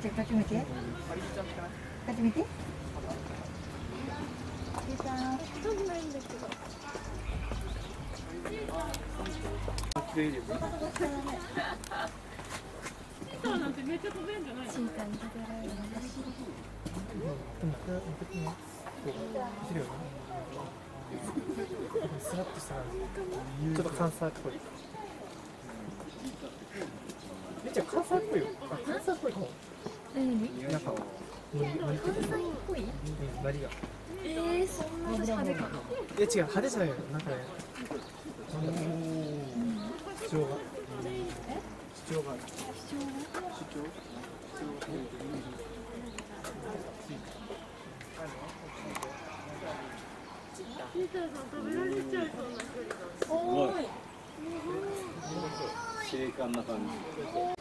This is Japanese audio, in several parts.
じゃあこっち向いてこっち見てゆうさんスラッとしたちょっと関西っぽいめっちゃ関西っぽいよ関西っぽいかも何なんかノリノリ的にっぽいうんノリがえー、そんな私派手かなえ違う派手じゃないよなんかね主張が主張があるおーい静観な感じ。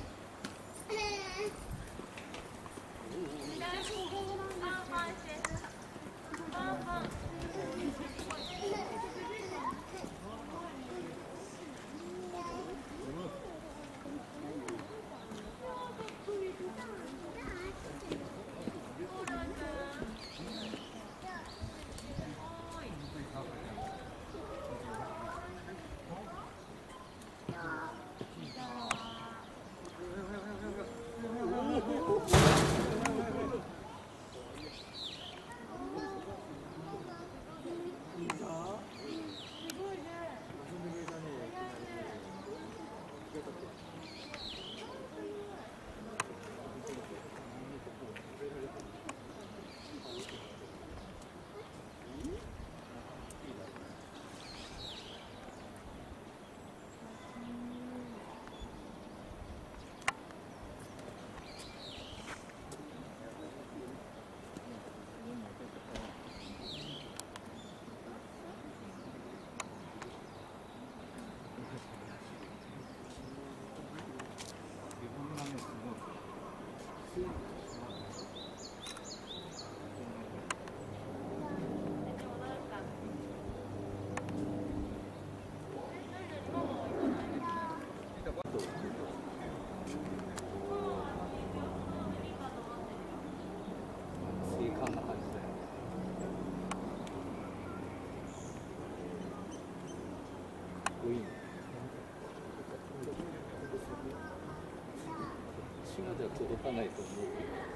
は届かないと思うけど。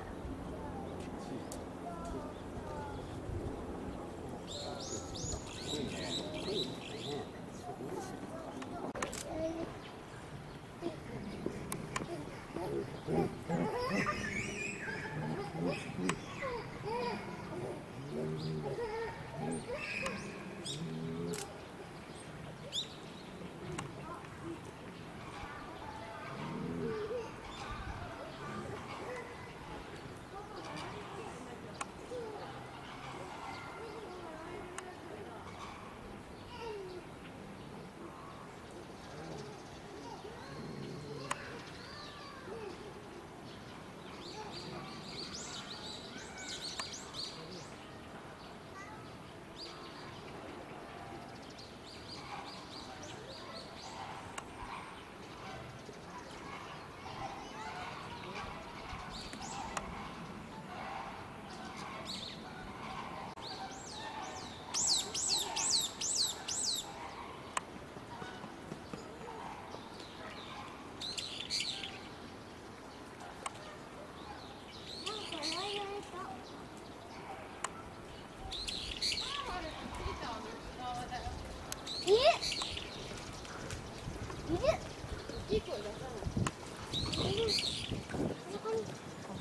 すごいね。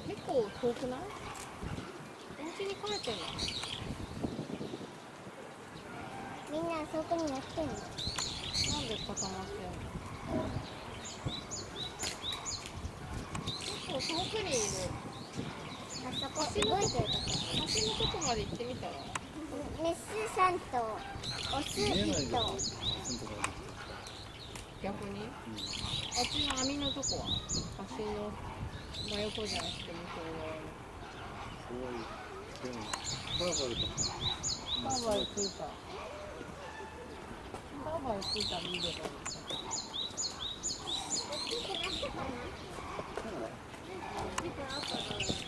結構遠くない？お家に帰ってんの？みんなあそこに乗ってんの？なんで固まってんの？結構遠くにいる。あそこ動いてるとこ。橋のとこまで行ってみたらメスさんとオス1頭逆に、あっちの網のとこは？橋の真横じゃなくて向こう側のすごい。でも、バーバルとか。バーバルついたバーバルついた見ればいいじゃん大きくなったかな